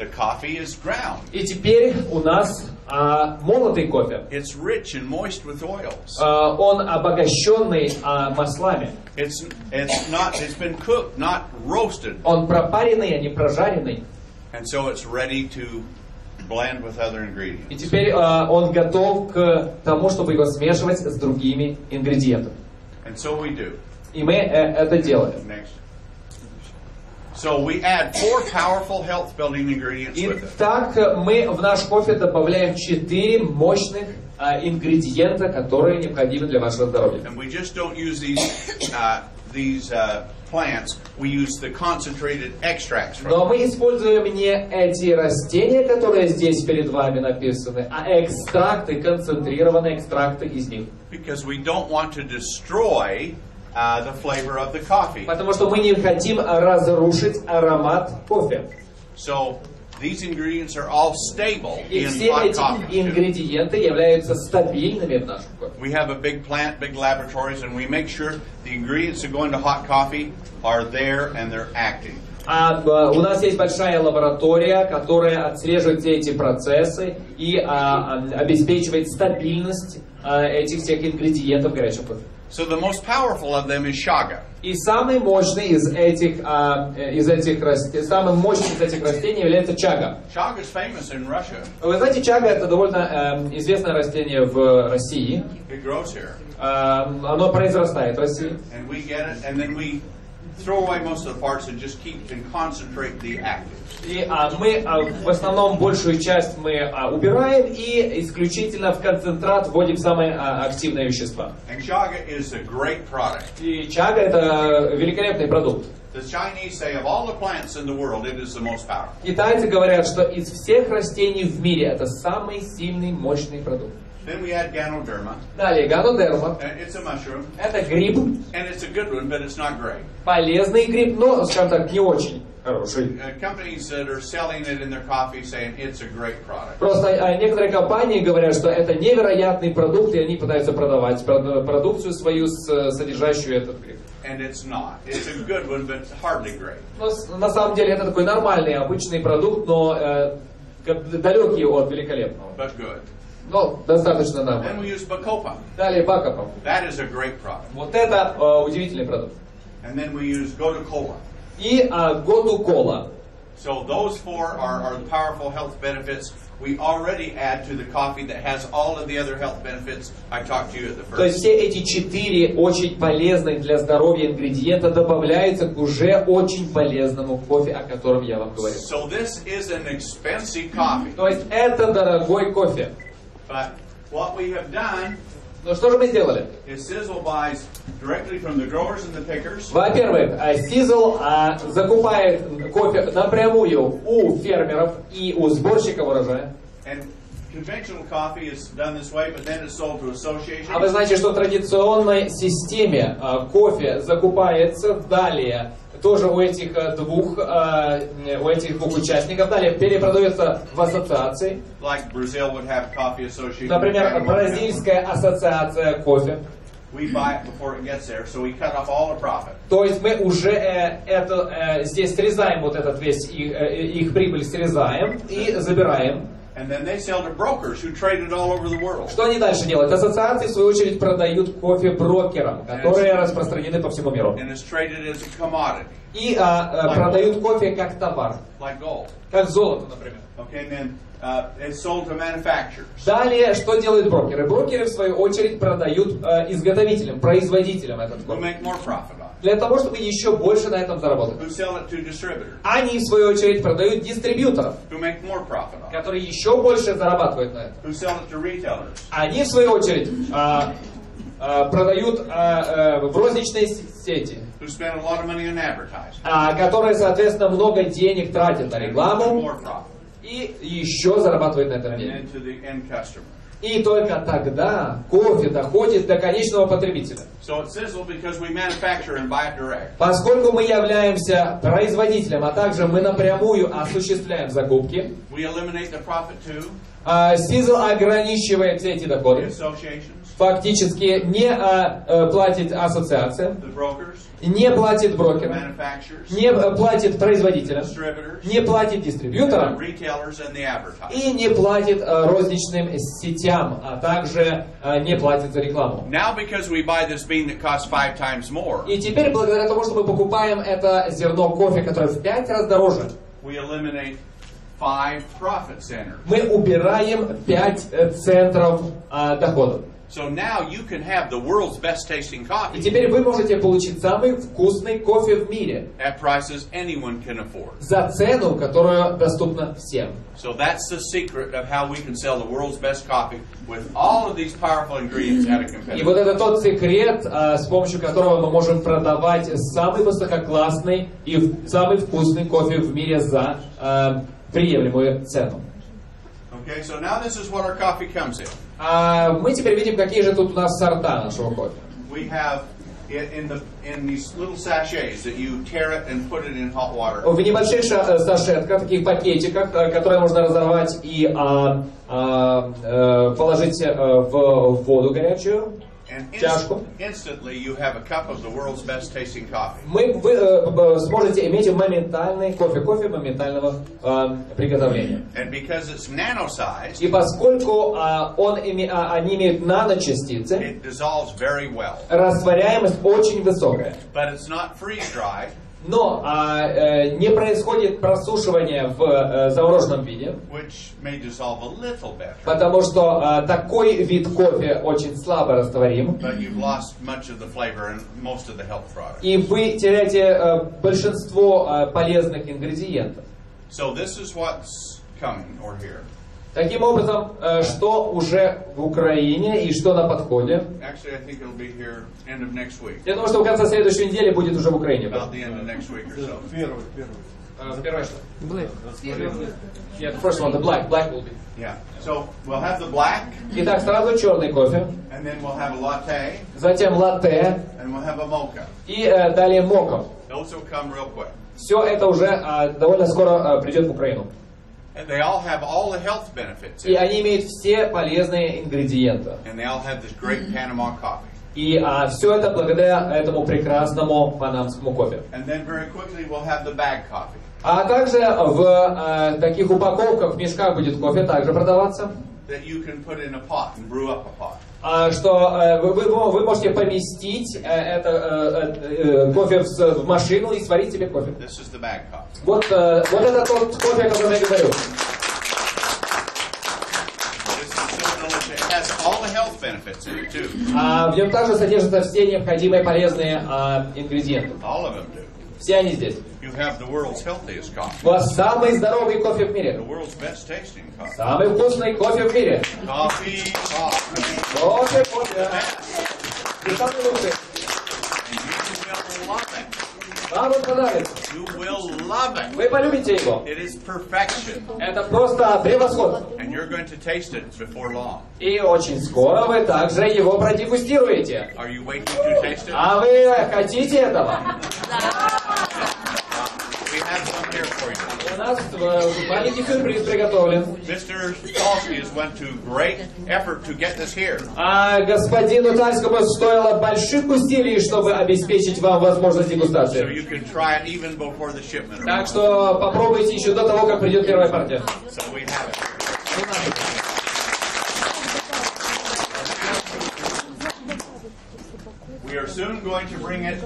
the coffee is ground. И теперь у нас а, молотый кофе. It's rich and moist with oils. А, он обогащенный а, маслами. It's it's not it's been cooked, not roasted, Он пропаренный, а не прожаренный. and so it's ready to blend with other И ingredients. теперь а, он готов к тому, чтобы его смешивать с другими ингредиентами. And so we do. И мы э, это делаем. Next. So we add four powerful health building ingredients with it. Итак, мы в наш кофе добавляем 4 мощных а, ингредиента, которые необходимы для вашего здоровья. And we just don't use these uh, these uh, plants. We use the concentrated extracts from Но мы используем не эти растения, которые здесь перед вами написаны, а экстракты, концентрированные экстракты из них. because we don't want to destroy uh, the flavor of the coffee. Потому что мы не хотим разрушить аромат кофе. So these ingredients are all stable И in все hot эти coffee. too. ингредиенты являются стабильными в нашем кофе. We have a big plant, big laboratories, and we make sure the ingredients that go into hot coffee are there and they're acting. А, э, у нас есть большая лаборатория, которая отслеживает все эти процессы и а, а, обеспечивает стабильность а, этих всех ингредиентов в горячем кофе. So the most powerful of them is shaga. И самый мощный из этих, а, э, из этих растений, самым мощным из этих растений является чага. Chaga is famous in Russia. Вы знаете, чага это довольно э, известное растение в России. It grows here. А, оно произрастает в России. And we get it, and then we throw away most of the parts and just keep and concentrate the actives. И а, мы а, в основном большую часть мы а, убираем и исключительно в концентрат вводим самые а, активные вещества. And chaga is a great product. И чага это великолепный продукт. The Chinese say of all the plants in the world, it is the most powerful. Китайцы говорят, что из всех растений в мире это самый сильный, мощный продукт. Then we add Ganoderma. Далее, ганодерма. and It's a mushroom, Это гриб, and it's a good one, but it's not great. полезный гриб, но, скажем так, не очень хороший. Uh, companies that are selling it in their coffee saying it's a great product. Просто а, некоторые компании говорят, что это невероятный продукт, и они пытаются продавать прод- продукцию свою, содержащую этот гриб. And it's not. It's a good one, but hardly great. Но на самом деле это такой нормальный, обычный продукт, но э, далекий от великолепного. But good. Но достаточно нам. Then we use Bacopa. Далее бакопа. That is a great product. Вот это э, удивительный продукт. And then we use Gotu Cola. И а, готу кола. So those four are, are the powerful health benefits we already add to the coffee that has all of the other health benefits I talked to you at the То есть first. все эти четыре очень полезных для здоровья ингредиента добавляются к уже очень полезному кофе, о котором я вам говорил. So this is an expensive coffee. То есть это дорогой кофе. But what we have done Ну что же мы сделали? Во-первых, Сизл а, закупает кофе напрямую у фермеров и у сборщиков урожая. А вы знаете, что в традиционной системе а, кофе закупается далее тоже у этих а, двух а, у этих двух участников далее перепродается в ассоциации. Like Brazil would have coffee association. Например, бразильская ассоциация кофе. We buy it before it gets there, so we cut off all the profit. То есть мы уже э, это, э, здесь срезаем вот этот весь их, э, их прибыль срезаем и забираем. And then they sell to brokers who trade it all over the world. Что они дальше делают? Ассоциации, в свою очередь, продают кофе брокерам, которые распространены по всему миру. And it's traded as a commodity, И а, а, продают кофе как товар, like gold. как золото, например. Okay, and then uh, it's sold to manufacturers. Далее, что делают брокеры? Брокеры, в свою очередь, продают э, изготовителям, производителям этот кофе. Для того, чтобы еще больше на этом заработать. Они, в свою очередь, продают дистрибьюторов, которые еще больше зарабатывают на этом. Они, в свою очередь, а, а, продают а, а, в розничные с- сети, а, которые, соответственно, много денег тратят на рекламу и еще зарабатывают на этом деньги. The. И только тогда кофе доходит до конечного потребителя. So it's Sizzle because we manufacture and buy it direct. Поскольку мы являемся производителем, а также мы напрямую осуществляем закупки, We eliminate the profit to а, Sizzle ограничивает все эти the доходы, associations, фактически не а, э, платит ассоциация, не платит брокерам, manufacturers, не э, платит производителям, distributors, не платит advertisers. и не платит э, розничным сетям, а также э, не платит за рекламу. И теперь, благодаря тому, что мы покупаем это зерно кофе, которое в пять раз дороже, мы убираем 5 центров а, доходов. So now you can have the world's best tasting И coffee теперь вы можете получить самый вкусный кофе в мире at prices anyone can afford. за цену, которая доступна всем. So that's the secret of how we can sell the world's best coffee with all of these powerful ingredients at a И competitive. вот это тот секрет, а, с помощью которого мы можем продавать самый высококлассный и в- самый вкусный кофе в мире за а, приемлемую цену. Okay, so now this is what our coffee comes in. А мы теперь видим, какие же тут у нас сорта нашего кофе. We have in the in these little sachets that you tear it and put it in hot water. В небольших э, сашетках, таких пакетиках, э, которые можно разорвать и а, а, э, положить в воду горячую, And inst- Чашку. instantly you have a cup of the world's best tasting coffee. мы, вы э, б- сможете иметь моментальный кофе, кофе моментального э, приготовления. And because it's nano-sized, И поскольку а, он име- а, они имеют наночастицы, it dissolves very well. растворяемость очень высокая. But it's not freeze-dried, Но а, э, не происходит просушивание в э, замороженном виде, потому что а, такой вид кофе очень слабо растворим. И вы теряете э, большинство э, полезных ингредиентов. So this is what's coming or here. Таким образом, э, что уже в Украине и что на подходе. Я думаю, что в конце следующей недели будет уже в Украине. Первый, первый. Что? Растворение. Yeah, the first one, the black, black will be. Yeah. So we'll have the black, Итак, сразу черный кофе, and then we'll have a latte, затем латте and we'll have a mocha. и э, далее мока. Those will come real quick. Все это уже э, довольно скоро придет в Украину. And they all have all the health benefits. И они имеют все полезные ингредиенты. And they all have this great Panama coffee. И все это благодаря этому прекрасному панамскому кофе. And then very quickly we'll have the bag coffee. А также в э, таких упаковках, в мешках будет кофе также продаваться. that you can put in a pot and brew up a pot. А, что э, вы, вы- вы можете поместить э, это э, кофе в, машину и сварить себе кофе. Вот, вот это тот кофе, о котором я говорю. А в нем также содержатся все необходимые полезные а, ингредиенты. Все они здесь. You have the world's healthiest coffee, У вас самый здоровый кофе в the мире. world's best tasting coffee. Самый вкусный кофе в мире. Coffee, coffee, Кофе, кофе. И самый лучший. Вам он понравится. You will love it. Вы полюбите его. It is perfection, Это просто превосходно. and you're going to taste it before long. И очень скоро вы также его продегустируете. Are you waiting to taste it? А вы хотите этого? We have some here for you. У нас маленький сюрприз приготовлен. Mr. Skalski has went to great effort to get this here. А господину Тальскому стоило больших усилий, чтобы обеспечить вам возможность So дегустации. you can try it even before the shipment. Так что попробуйте еще до того, как придет первая партия. So we have it. We are soon going to bring it,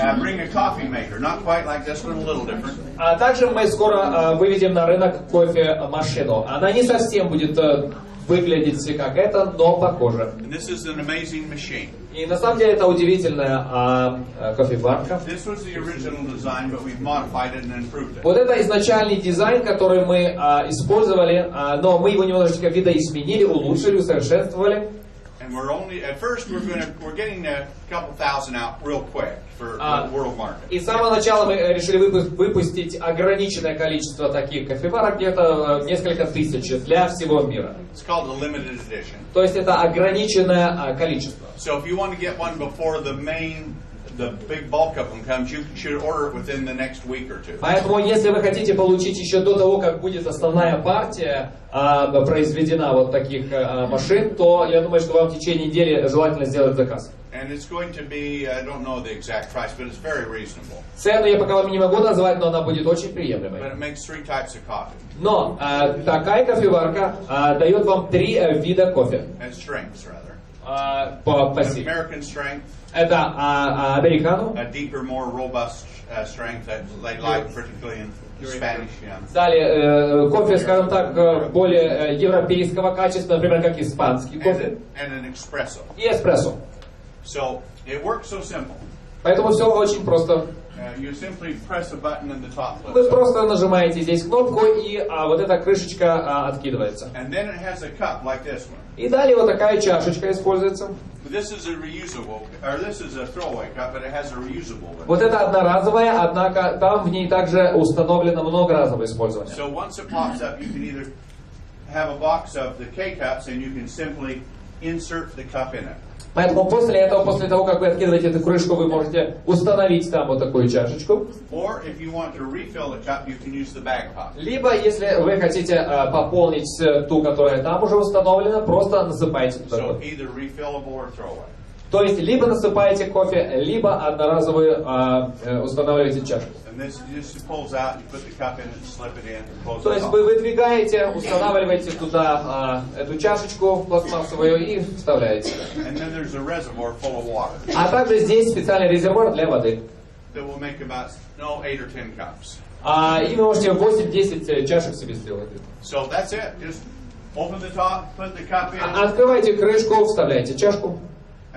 uh, bring a coffee maker. Not quite like this one, a little different. А также мы скоро э, выведем на рынок кофемашину. Она не совсем будет э, выглядеть как это, но похоже. And this is an amazing machine. И на самом деле это удивительная а, а, кофеварка. This was the original design, but we've modified it and improved it. Вот это изначальный дизайн, который мы а, использовали, а, но мы его немножечко видоизменили, улучшили, усовершенствовали. And we're only at first we're going to we're getting a couple thousand out real quick for Ah. the world market. И с самого начала мы э, решили выпу- выпустить ограниченное количество таких кофеварок, где-то э, несколько тысяч для всего мира. It's called a limited edition. То есть это ограниченное а, количество. So if you want to get one before the main the big bulk of them comes, you should order it within the next week or two. Поэтому, если вы хотите получить еще до того, как будет основная партия а, произведена вот таких а, машин, то я думаю, что вам в течение недели желательно сделать заказ. And it's going to be, I don't know the exact price, but it's very reasonable. Цену я пока вам не могу назвать, но она будет очень приемлемой. But it makes three types of coffee. Но а, такая кофеварка а, дает вам три э, вида кофе And strengths, rather. А, по, по An силе. American strength, Это а, а, американо, a deeper, more robust uh, strength that they like, particularly in Spanish. Yeah. Далее, э, кофе, скажем так, э, более э, европейского качества, например, как испанский And, кофе. an- and an espresso. И эспрессо. So it works so simple. Поэтому все очень просто. Uh, you simply press a button and the top Вы flips up. просто нажимаете здесь кнопку, и а, вот эта крышечка а, откидывается. And then it has a cup like this one. И далее вот такая чашечка используется. This is a reusable, or this is a throwaway cup, but it has a reusable one. Вот это одноразовая, однако там в ней также установлено многоразовое использование. So once it pops up, you can either have a box of the K cups and you can simply insert the cup in it. Поэтому после этого, после того, как вы откидываете эту крышку, вы можете установить там вот такую чашечку. Cup. Либо, если вы хотите э, пополнить э, ту, которая там уже установлена, просто насыпайте туда. So. То есть, либо насыпаете кофе, либо одноразовую э, устанавливаете чашку. То есть вы выдвигаете, устанавливаете туда а, эту чашечку пластмассовую и вставляете. And then there's a reservoir full of water А также здесь специальный резервуар для воды. А, и вы можете 8-10 чашек себе сделать. So that's it. Just open the top, put the cup in, А- Открывайте крышку, вставляете чашку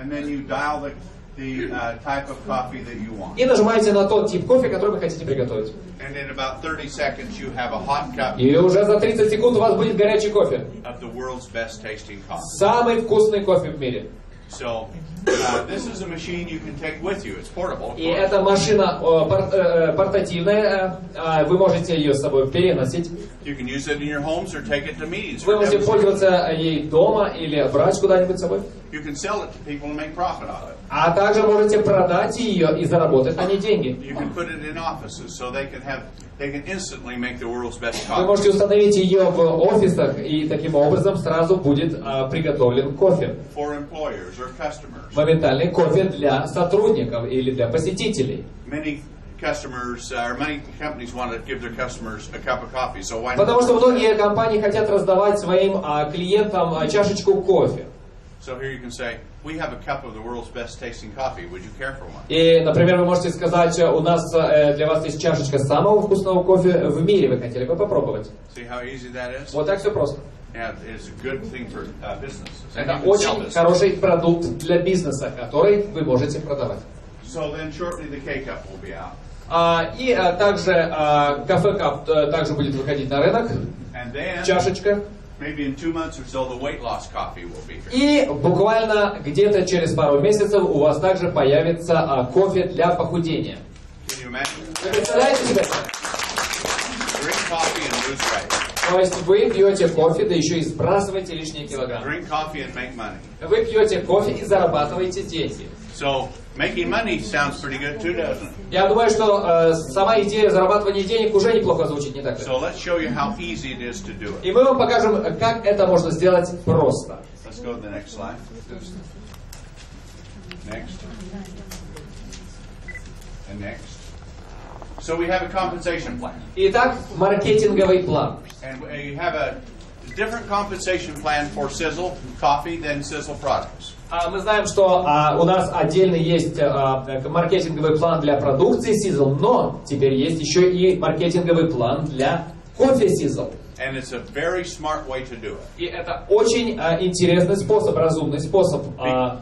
and then you dial the, the uh, type of coffee that you want. и нажимаете на тот тип кофе, который вы хотите приготовить. And in about 30 seconds, you have a hot cup И уже за 30 секунд у вас будет горячий кофе. of the world's best tasting coffee. Самый вкусный кофе в мире. So uh, this is a machine you can take with you. It's portable. of И эта машина э, пор- э, портативная, э, а вы можете ее с собой переносить. You can use it in your homes or take it to meetings. Вы можете пользоваться ей дома или брать куда-нибудь с собой. You can sell it to people and make profit out of it. А также можете продать ее и заработать на ней деньги. You can put it in offices so they can have they can instantly make the world's best Вы можете установить ее в офисах, и таким образом сразу будет а, приготовлен кофе. for employers or customers. Моментальный кофе для сотрудников или для посетителей. Потому что многие компании хотят раздавать своим а, клиентам а, чашечку кофе. So here you can say, we have a cup of the world's best tasting coffee. Would you care for one? И, например, вы можете сказать, у нас э, для вас есть чашечка самого вкусного кофе в мире, вы хотели бы попробовать. See how easy that is? Вот так все просто. Yeah, it's a good thing for uh, Это очень хороший продукт для бизнеса, который вы можете продавать. So then shortly the K cup will be out. А, и а, также а, кафе кап э, также будет выходить на рынок, And then чашечка. maybe in two months or so the weight loss coffee will be here. И буквально где-то через пару месяцев у вас также появится кофе для похудения. Can you imagine? Вы представляете себе? То есть вы пьете кофе, да еще и сбрасываете лишние килограммы. Drink coffee and make money. Вы пьете кофе и зарабатываете деньги. So making money sounds pretty good too, doesn't it? Я думаю, что э, сама идея зарабатывания денег уже неплохо звучит, не так ли? So let's show you how easy it is to do it. И мы вам покажем, как это можно сделать просто. Let's go to the next slide. Next. And next. So we have a compensation plan. Итак, маркетинговый план. And you have a different compensation plan for Sizzle coffee than Sizzle products. А мы знаем, что а, у нас отдельно есть а, э, маркетинговый план для продукции Sizzle, но теперь есть еще и маркетинговый план для кофе Sizzle. And it's a very smart way to do it И это очень а, интересный способ, разумный способ, а,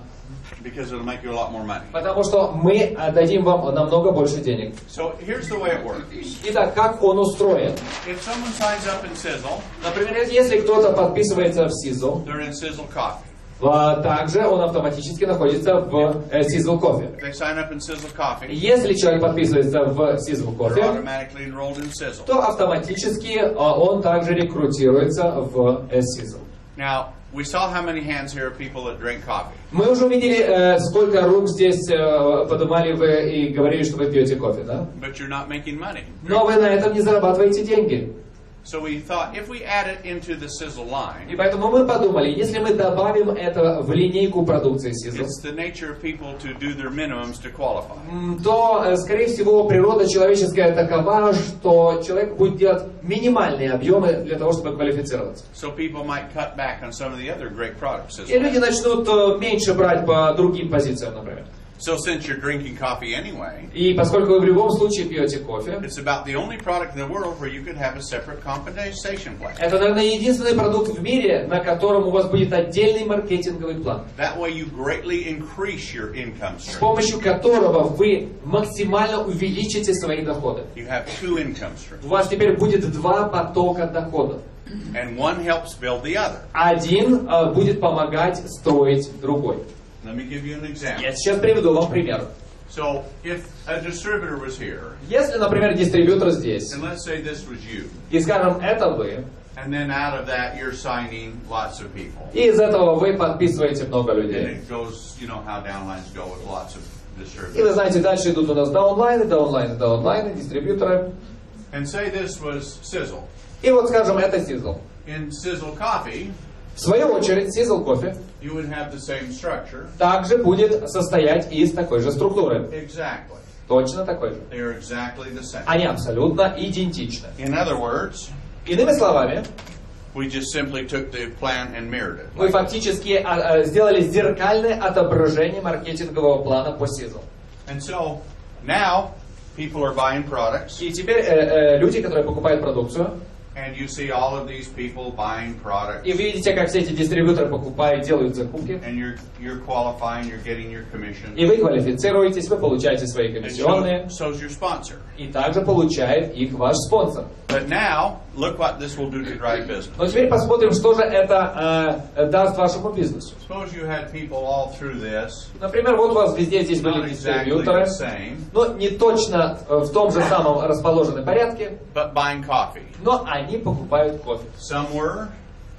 because it'll make you a lot more money. потому что мы а, дадим вам намного больше денег. So here's the way it works. Итак, как он устроен? If someone signs up in Sizzle, Например, если кто-то подписывается в Sizzle, they're in Sizzle coffee. а, также он автоматически находится в э, Sizzle кофе. If they sign up in Sizzle coffee, Если человек подписывается в Sizzle Sizzle. то автоматически а, он также рекрутируется в э, Sizzle. Now, we saw how many hands here are people that drink coffee. Мы уже увидели, э, сколько рук здесь э, поднимали вы и говорили, что вы пьете кофе, да? But you're not making money. Но вы на этом не зарабатываете деньги. So we thought if we add it into the sizzle И line, поэтому мы подумали, если мы добавим это в линейку продукции Sizzle, it's the nature of people to do their minimums to qualify. то, э, скорее всего, природа человеческая такова, что человек будет делать минимальные объемы для того, чтобы квалифицироваться. So people might cut back on some of the other great products. И люди начнут э, меньше брать по другим позициям, например. So since you're drinking coffee anyway, И поскольку вы в любом случае пьете кофе, it's about the only product in the world where you could have a separate compensation plan. это, наверное, единственный продукт в мире, на котором у вас будет отдельный маркетинговый план, That way you greatly increase your income с stream. помощью которого вы максимально увеличите свои доходы. You have two income streams. У вас теперь будет два потока доходов. And one helps build the other. Один э, будет помогать строить другой. Let me give you an example. Я сейчас приведу вам пример. So if a distributor was here, Если, например, дистрибьютор здесь, and let's say this was you, и скажем, это вы, and then out of that you're signing lots of people. и из этого вы подписываете много And людей. it goes, you know how downlines go with lots of И вы distributors. знаете, дальше идут у нас даунлайны, даунлайны, даунлайны, дистрибьюторы. And say this was Sizzle. И вот, скажем, это Sizzle. In Sizzle Coffee, В свою очередь, Sizzle кофе you would have the same structure. также будет состоять из такой же структуры. Exactly. Точно такой же. They are exactly the same. Они абсолютно идентичны. In other words, Иными словами, we just simply took the plan and mirrored it. мы фактически а, а, сделали зеркальное отображение маркетингового плана по Sizzle. And so now people are buying products, И теперь э, э, люди, которые покупают продукцию, and you see all of these people buying products, и вы видите, как все эти дистрибьюторы покупают, делают закупки, and you're you're qualifying, you're getting your commission. и вы квалифицируетесь, вы получаете свои And комиссионные, so, so's your sponsor. и также получает их ваш спонсор. But now, look what this will do to drive business. Но теперь посмотрим, что же это э, даст вашему бизнесу. Suppose you had people all through this, Например, вот у вас везде здесь были дистрибьюторы, но не точно э, в том же самом расположенном порядке, but buying coffee. но они покупают кофе. Some were,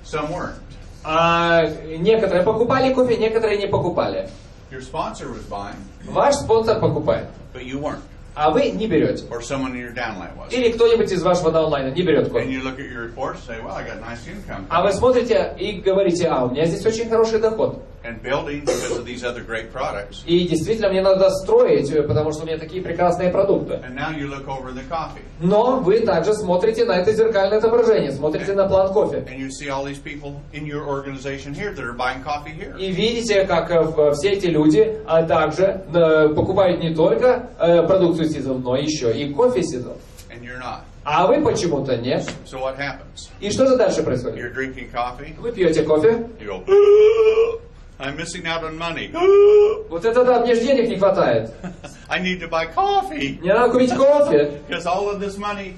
some weren't. А некоторые покупали кофе, некоторые не покупали. Your sponsor was buying, Ваш спонсор покупает, but you weren't. А вы не берете. Or someone in your downline was. Или кто-нибудь из вашего даунлайна не берет And кофе. you look at your report and say, well, I got nice income. А вы смотрите и говорите, а, у меня здесь очень хороший доход. And building because of these other great products. И действительно мне надо строить, э, потому что у меня такие прекрасные продукты. And now you look over the coffee. Но вы также смотрите на это зеркальное отображение, смотрите на план кофе. And you see all these people in your organization here that are buying coffee here. И видите, как э, все эти люди а также э, покупают не только продукцию Sizzle, но еще и кофе Sizzle. And you're not. А вы почему-то нет. So what happens? И что же дальше происходит? You're drinking coffee. Вы пьете кофе. You go, I'm missing out on money. Вот это да, мне же денег не хватает. I need to buy coffee. Мне надо купить кофе. Because all of this money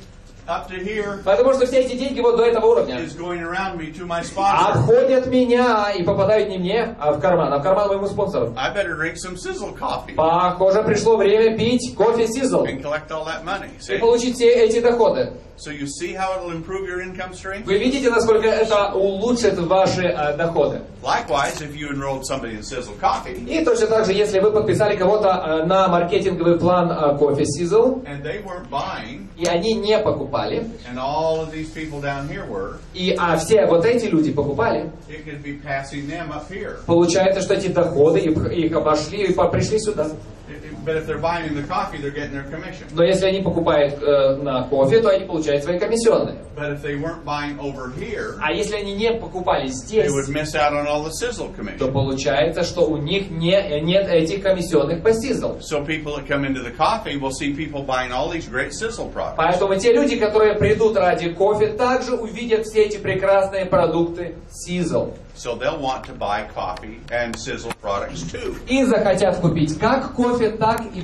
up to here Потому что все эти деньги вот до этого уровня is going around me to my sponsor. обходят меня и попадают не мне, а в карман, а в карман моему спонсору. I better drink some sizzle coffee Похоже, пришло время пить кофе Sizzle and collect all that money. и See? получить все эти доходы. So you see how it'll improve your income stream? Вы видите, насколько это улучшит ваши э, доходы. Likewise, if you enrolled somebody in sizzle coffee И точно так же, если вы подписали кого-то э, на маркетинговый план э, кофе Sizzle, and they weren't buying, и они не покупали, and all of these people down here were, и а все вот эти люди покупали, it could be passing them up here. получается, что эти доходы их, их обошли и пришли сюда. It- it- But if they're buying the coffee, they're getting their commission. Но если они покупают э, на кофе, то они получают свои комиссионные. But if they weren't buying over here, А если они не покупали they здесь, would miss out on all the sizzle то commission. получается, что у них не, нет этих комиссионных по Sizzle. So people that come into the coffee will see people buying all these great sizzle products. Поэтому те люди, которые придут ради кофе, также увидят все эти прекрасные продукты Sizzle. So they'll want to buy coffee and sizzle products too. И захотят купить как кофе, так и